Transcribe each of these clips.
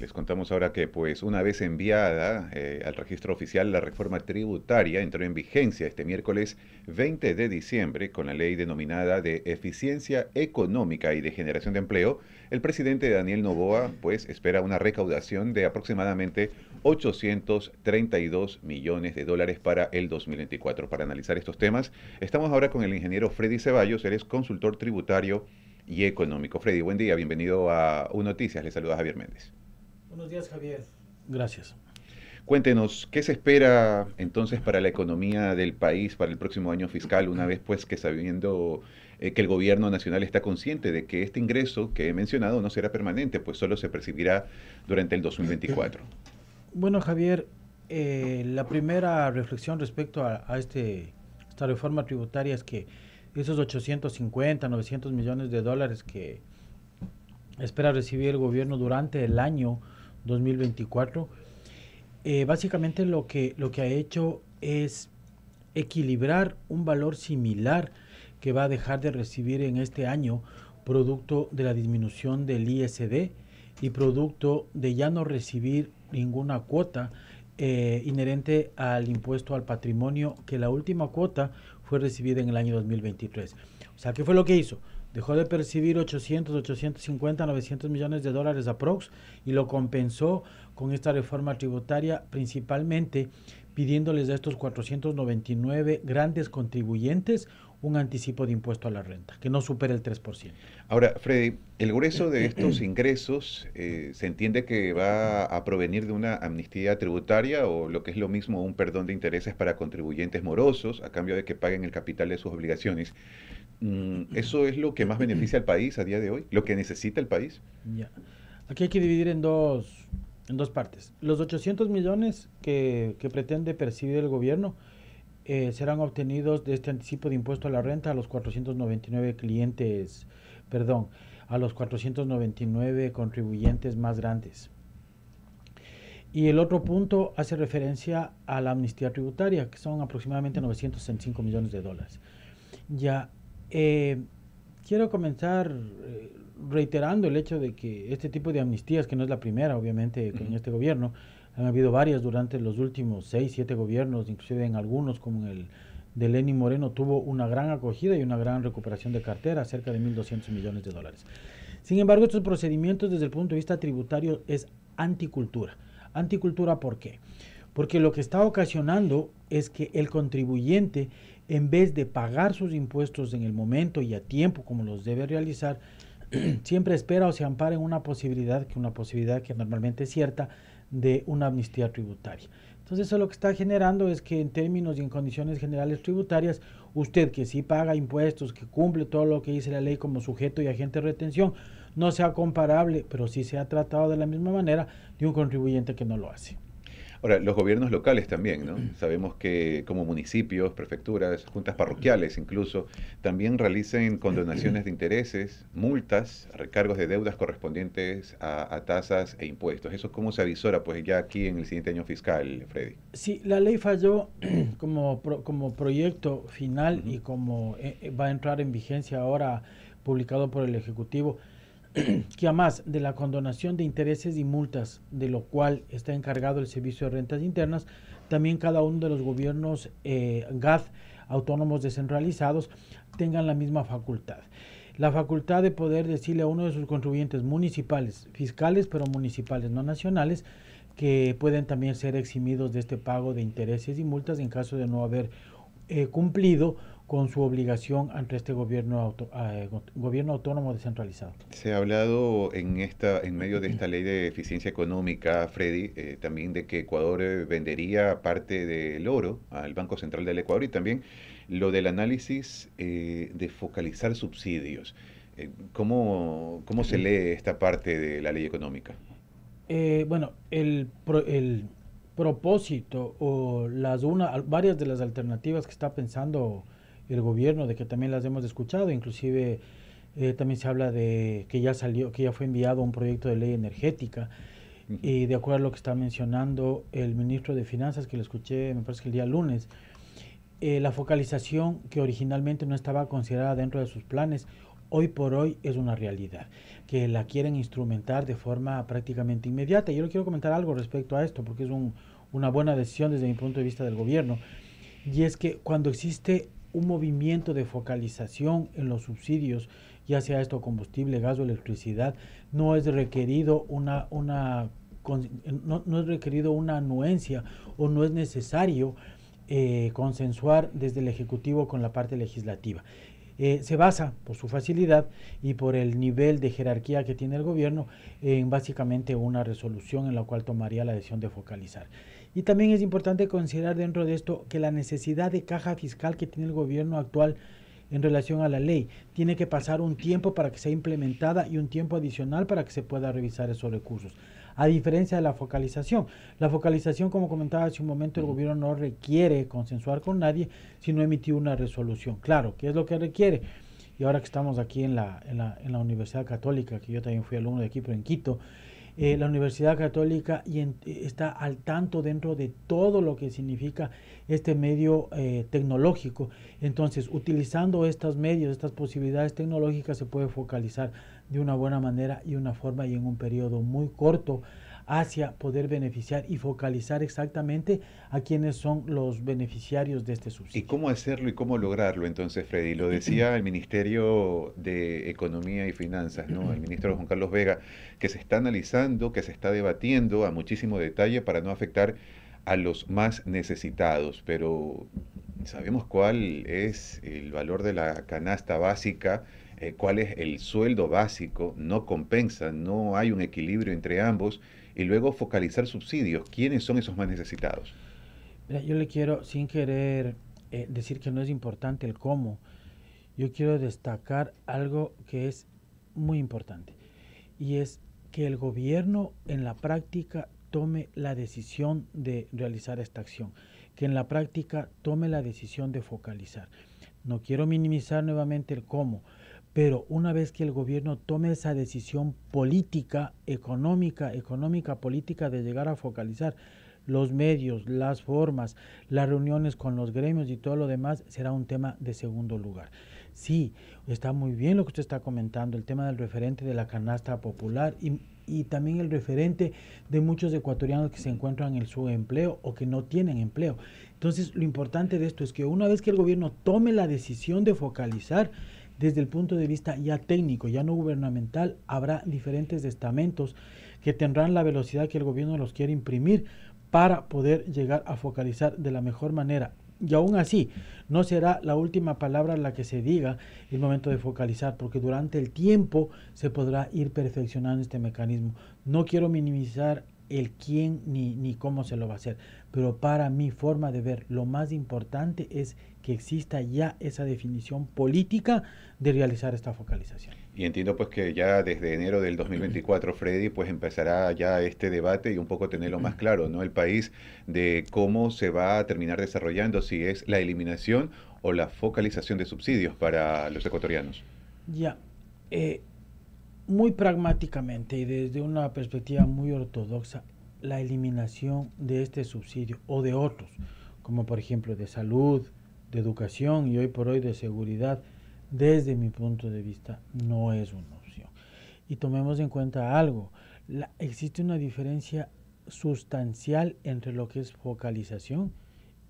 les contamos ahora que pues una vez enviada eh, al registro oficial la reforma tributaria entró en vigencia este miércoles 20 de diciembre con la ley denominada de eficiencia económica y de generación de empleo. El presidente Daniel Novoa pues espera una recaudación de aproximadamente 832 millones de dólares para el 2024. Para analizar estos temas, estamos ahora con el ingeniero Freddy Ceballos, él es consultor tributario y económico. Freddy, buen día, bienvenido a Un Noticias. Le saluda Javier Méndez. Buenos días, Javier. Gracias. Cuéntenos, ¿qué se espera entonces para la economía del país para el próximo año fiscal, una vez pues que sabiendo eh, que el gobierno nacional está consciente de que este ingreso que he mencionado no será permanente, pues solo se percibirá durante el 2024? Bueno, Javier, eh, la primera reflexión respecto a, a este, esta reforma tributaria es que esos 850, 900 millones de dólares que espera recibir el gobierno durante el año 2024, eh, básicamente lo que, lo que ha hecho es equilibrar un valor similar que va a dejar de recibir en este año producto de la disminución del ISD y producto de ya no recibir ninguna cuota eh, inherente al impuesto al patrimonio, que la última cuota fue recibida en el año 2023. O sea, ¿qué fue lo que hizo? Dejó de percibir 800, 850, 900 millones de dólares a Prox y lo compensó con esta reforma tributaria, principalmente pidiéndoles a estos 499 grandes contribuyentes un anticipo de impuesto a la renta, que no supere el 3%. Ahora, Freddy, el grueso de estos ingresos eh, se entiende que va a provenir de una amnistía tributaria o lo que es lo mismo un perdón de intereses para contribuyentes morosos a cambio de que paguen el capital de sus obligaciones. Mm, ¿Eso es lo que más beneficia al país a día de hoy? ¿Lo que necesita el país? Ya. Aquí hay que dividir en dos, en dos partes. Los 800 millones que, que pretende percibir el gobierno eh, serán obtenidos de este anticipo de impuesto a la renta a los 499 clientes, perdón, a los 499 contribuyentes más grandes. Y el otro punto hace referencia a la amnistía tributaria, que son aproximadamente 965 millones de dólares. Ya, eh, quiero comenzar eh, reiterando el hecho de que este tipo de amnistías, que no es la primera, obviamente, con este gobierno, han habido varias durante los últimos seis, siete gobiernos, inclusive en algunos como el de Lenin Moreno, tuvo una gran acogida y una gran recuperación de cartera, cerca de 1.200 millones de dólares. Sin embargo, estos procedimientos desde el punto de vista tributario es anticultura. Anticultura, ¿por qué? Porque lo que está ocasionando es que el contribuyente, en vez de pagar sus impuestos en el momento y a tiempo como los debe realizar, siempre espera o se ampara en una posibilidad, que una posibilidad que normalmente es cierta, de una amnistía tributaria. Entonces eso lo que está generando es que en términos y en condiciones generales tributarias, usted que sí paga impuestos, que cumple todo lo que dice la ley como sujeto y agente de retención, no sea comparable, pero sí se ha tratado de la misma manera de un contribuyente que no lo hace. Ahora, los gobiernos locales también, ¿no? Sabemos que como municipios, prefecturas, juntas parroquiales incluso, también realicen condonaciones de intereses, multas, recargos de deudas correspondientes a, tasas e impuestos. ¿Eso cómo se avisora pues ya aquí en el siguiente año fiscal, Freddy? Sí, la ley falló como, como proyecto final y como eh, eh, va a entrar en vigencia ahora publicado por el Ejecutivo que además de la condonación de intereses y multas, de lo cual está encargado el Servicio de Rentas Internas, también cada uno de los gobiernos eh, autónomos descentralizados tengan la misma facultad. La facultad de poder decirle a uno de sus contribuyentes municipales, fiscales, pero municipales, no nacionales, que pueden también ser eximidos de este pago de intereses y multas en caso de no haber eh, cumplido con su obligación ante este gobierno, eh, gobierno autónomo descentralizado. Se ha hablado en, esta, en medio de esta ley de eficiencia económica, Freddy, eh, también de que Ecuador vendería parte del oro al Banco Central del Ecuador y también lo del análisis de focalizar subsidios. ¿cómo, ¿Cómo se lee esta parte de la ley económica? bueno, el, el propósito o las una, varias de las alternativas que está pensando el gobierno, de que también las hemos escuchado, inclusive eh, también se habla de que ya salió, que ya fue enviado un proyecto de ley energética. Y de acuerdo a lo que está mencionando el ministro de Finanzas, que lo escuché, me parece que el día lunes, eh, la focalización que originalmente no estaba considerada dentro de sus planes, hoy por hoy es una realidad, que la quieren instrumentar de forma prácticamente inmediata. Yo le quiero comentar algo respecto a esto, porque es una buena decisión desde mi punto de vista del gobierno, y es que cuando existe un movimiento de focalización en los subsidios, ya sea esto combustible, gas o electricidad, no es requerido una, una no, es requerido una anuencia o no es necesario eh, consensuar desde el Ejecutivo con la parte legislativa. Eh, se basa por su facilidad y por el nivel de jerarquía que tiene el gobierno en básicamente una resolución en la cual tomaría la decisión de focalizar. Y también es importante considerar dentro de esto que la necesidad de caja fiscal que tiene el gobierno actual en relación a la ley tiene que pasar un tiempo para que sea implementada y un tiempo adicional para que se pueda revisar esos recursos. A diferencia de la focalización. La focalización, como comentaba hace un momento, el gobierno no requiere consensuar con nadie, sino emitir una resolución. Claro, ¿qué es lo que requiere? Y ahora que estamos aquí en la, en la, en la Universidad Católica, que yo también fui alumno de aquí, pero en Quito, eh, la Universidad Católica y está al tanto dentro de todo lo que significa este medio eh, tecnológico. Entonces, utilizando estos medios, estas posibilidades tecnológicas, se puede focalizar de una buena manera y una forma y en un periodo muy corto hacia poder beneficiar y focalizar exactamente a quienes son los beneficiarios de este subsidio. ¿Y cómo hacerlo y cómo lograrlo entonces, Freddy? Lo decía el Ministerio de Economía y Finanzas, ¿no? El ministro Juan Carlos Vega, que se está analizando, que se está debatiendo a muchísimo detalle para no afectar a los más necesitados, pero sabemos cuál es el valor de la canasta básica, eh, cuál es el sueldo básico, no compensa, no hay un equilibrio entre ambos y luego focalizar subsidios. ¿Quiénes son esos más necesitados? yo le quiero, sin querer eh, decir que no es importante el cómo, yo quiero destacar algo que es muy importante y es que el gobierno en la práctica tome la decisión de realizar esta acción, que en la práctica tome la decisión de focalizar. No quiero minimizar nuevamente el cómo, pero una vez que el gobierno tome esa decisión política, económica, económica, política de llegar a focalizar los medios, las formas, las reuniones con los gremios y todo lo demás, será un tema de segundo lugar. Sí, está muy bien lo que usted está comentando, el tema del referente de la canasta popular y, y también el referente de muchos ecuatorianos que se encuentran en el subempleo o que no tienen empleo. Entonces, lo importante de esto es que una vez que el gobierno tome la decisión de focalizar, desde el punto de vista ya técnico, ya no gubernamental, habrá diferentes estamentos que tendrán la velocidad que el gobierno los quiere imprimir para poder llegar a focalizar de la mejor manera. Y aún así, no será la última palabra la que se diga el momento de focalizar, porque durante el tiempo se podrá ir perfeccionando este mecanismo. No quiero minimizar el quién ni, ni cómo se lo va a hacer, pero para mi forma de ver, lo más importante es que exista ya esa definición política de realizar esta focalización. Y entiendo pues que ya desde enero del 2024, Freddy, pues empezará ya este debate y un poco tenerlo más claro, ¿no? El país de cómo se va a terminar desarrollando, si es la eliminación o la focalización de subsidios para los ecuatorianos. Ya, eh, muy pragmáticamente y desde una perspectiva muy ortodoxa, la eliminación de este subsidio o de otros, como por ejemplo de salud, de educación y hoy por hoy de seguridad, desde mi punto de vista, no es una opción. Y tomemos en cuenta algo, existe una diferencia sustancial entre lo que es focalización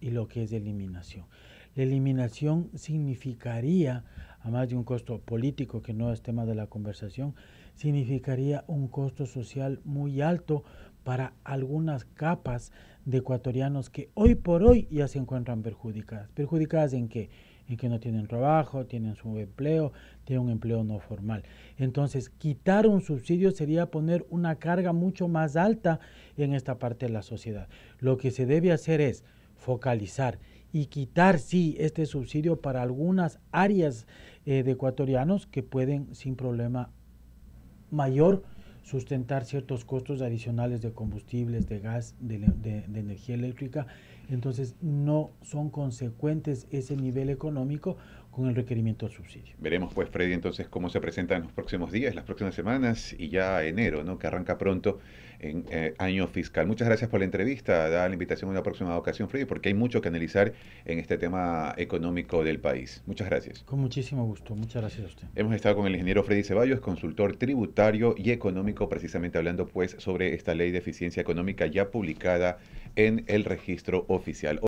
y lo que es eliminación. La eliminación significaría, además de un costo político que no es tema de la conversación, significaría un costo social muy alto para algunas capas de ecuatorianos que hoy por hoy ya se encuentran perjudicadas. ¿Perjudicadas en qué? En que no tienen trabajo, tienen su empleo, tienen un empleo no formal. Entonces, quitar un subsidio sería poner una carga mucho más alta en esta parte de la sociedad. Lo que se debe hacer es focalizar y quitar, sí, este subsidio para algunas áreas eh, de ecuatorianos que pueden sin problema mayor sustentar ciertos costos adicionales de combustibles, de gas, de, energía eléctrica. Entonces no son consecuentes ese nivel económico con el requerimiento del subsidio. Veremos pues, Freddy, entonces cómo se presenta en los próximos días, las próximas semanas y ya enero, ¿no? que arranca pronto en eh, año fiscal. Muchas gracias por la entrevista, da la invitación a una próxima ocasión, Freddy, porque hay mucho que analizar en este tema económico del país. Muchas gracias. Con muchísimo gusto, muchas gracias a usted. Hemos estado con el ingeniero Freddy Ceballos, consultor tributario y económico, precisamente hablando pues sobre esta ley de eficiencia económica ya publicada en el registro oficial.